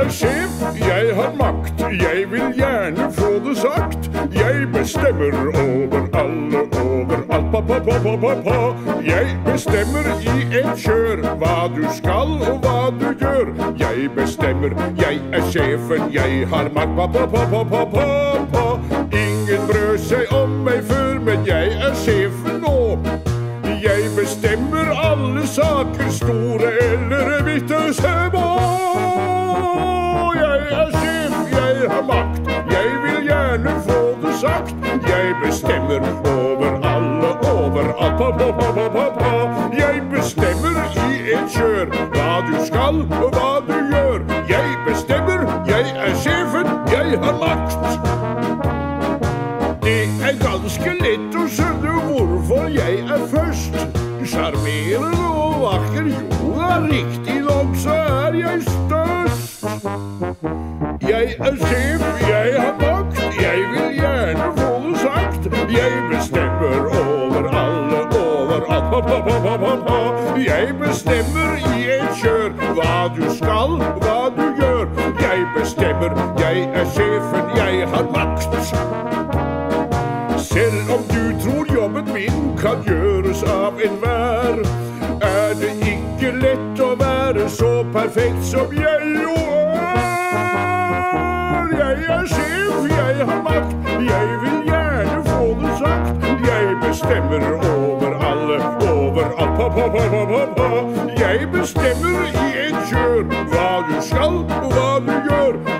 er sjef, jeg har makt. Jeg vil gjerne få det sagt. Jeg bestemmer over alle, overalt. Pa-pa-pa-pa-pa. Jeg bestemmer i et kjør hva du skal og hva du gjør. Jeg bestemmer, jeg er sjefen, jeg har makt. Pa-pa-pa-pa-pa-pa. Ingen brød seg om meg før, men jeg er sjefen nå. Jeg bestemmer alle saker, store eller Jeg bestemmer over alle, overalt. Pa, pa, pa, pa, pa, pa. Jeg bestemmer i et kjør hva du skal og hva. Jeg bestemmer, jeg er sjefen, jeg har makt. Det er ganske lett å skjønne hvorfor jeg er først. Sjarmerende og vakker, jo da, riktignok så er jeg størst. Jeg er sjef, jeg har makt, Jeg bestemmer over alle. Pa, pa, pa, pa, pa, pa. Jeg bestemmer i et kjør hva du skal, hva du gjør. Jeg bestemmer, jeg er sjefen, jeg har makt. Selv om du tror jobben min kan gjøres av enhver, er det ikke lett å være så perfekt som jeg jo er. Jeg er sjef, jeg har makt, jeg vil Appa appa appa appa. Jij bestemmer i en keur. Waar u skal, waar u gör.